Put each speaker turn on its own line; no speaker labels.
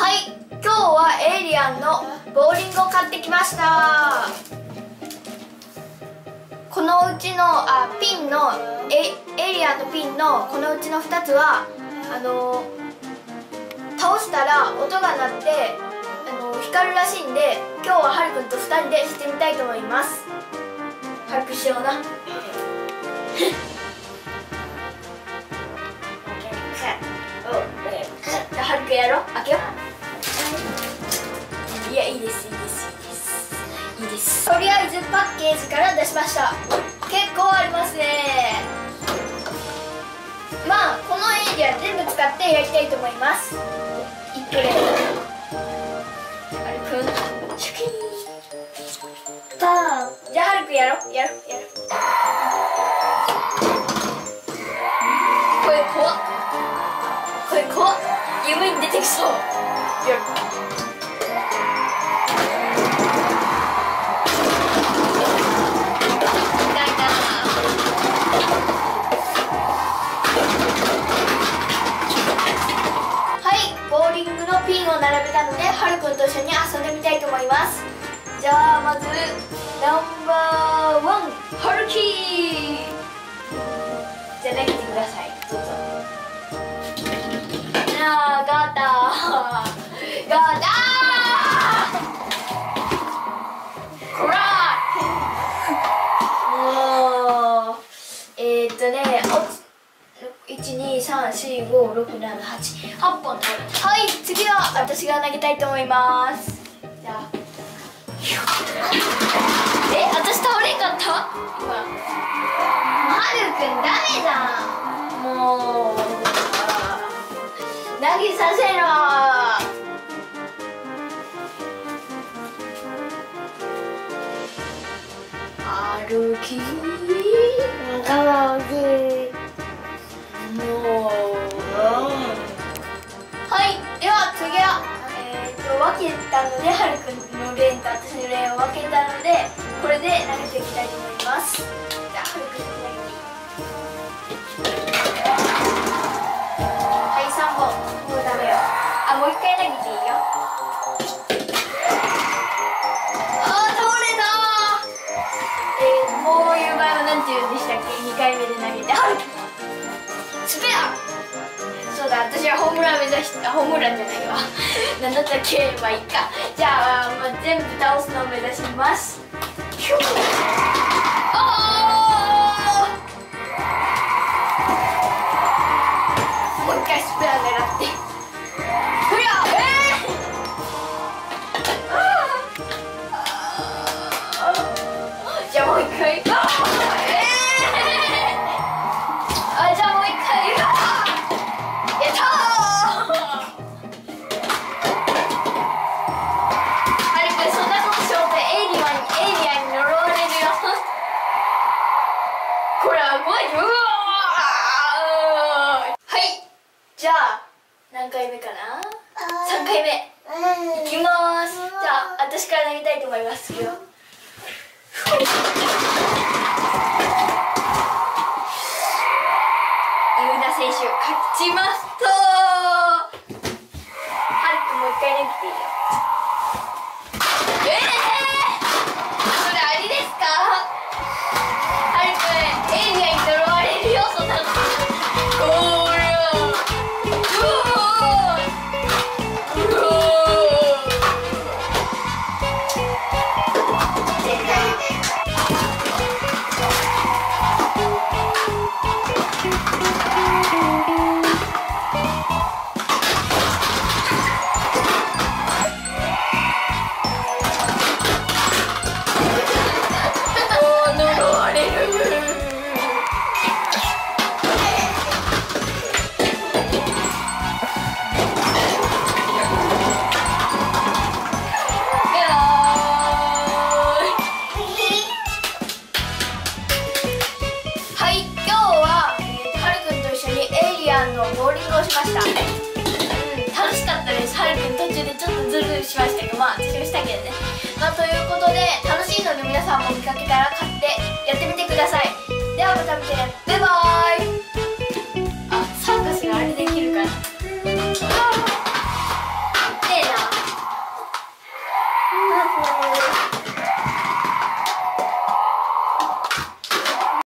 はい今日はエイリアンのボーリングを買ってきました。このうちのあピンのエエイリアンのピンのこのうちの2つはあの倒したら音が鳴ってあの光るらしいんで今日ははるくんと2人でしてみたいと思います。早くしような？じゃあはるくんやろう。開けようですいいですいいです。とりあえずパッケージから出しました。結構ありますね。まあこのエリア全部使ってやりたいと思います。一個ではるくん。シュキーン。バーじゃあはるくんやろう。やろやろこれ怖っ。これ怖っ。夢に出てきそう。やると一緒に遊んでみたいと思います。じゃあまずナンバーワンハルキー。123456788本取る。はい次は私が投げたいと思います。じゃあ。え私倒れんかった？今はるくんダメじゃん。もう投げさせろ。歩きも分けたのではるくんのレーンと私のレーンを分けたのでこれで投げていきたいと思います。じゃあはるくん投げてはい3本。もうダメよ。あもう一回投げていいよ。あー倒れた。えー、こういう場合は何て言うんでしたっけ？2回目で投げて。はるスペア。だ。私はホームラン目指してホームランじゃないわ。何だったっけまあいいか。じゃあ、まあ、全部倒すのを目指します。これは怖いうわはい。じゃあ何回目かな？3回目。いきます。じゃあ私から投げたいと思いますよ。ゆう。な選手勝ちますとはるくもう一回投げていいよ。しました。うん楽しかったです。はるくん途中でちょっとズルしましたけどまあ私もしたけどね。まあということで楽しいので皆さんも見かけたら買って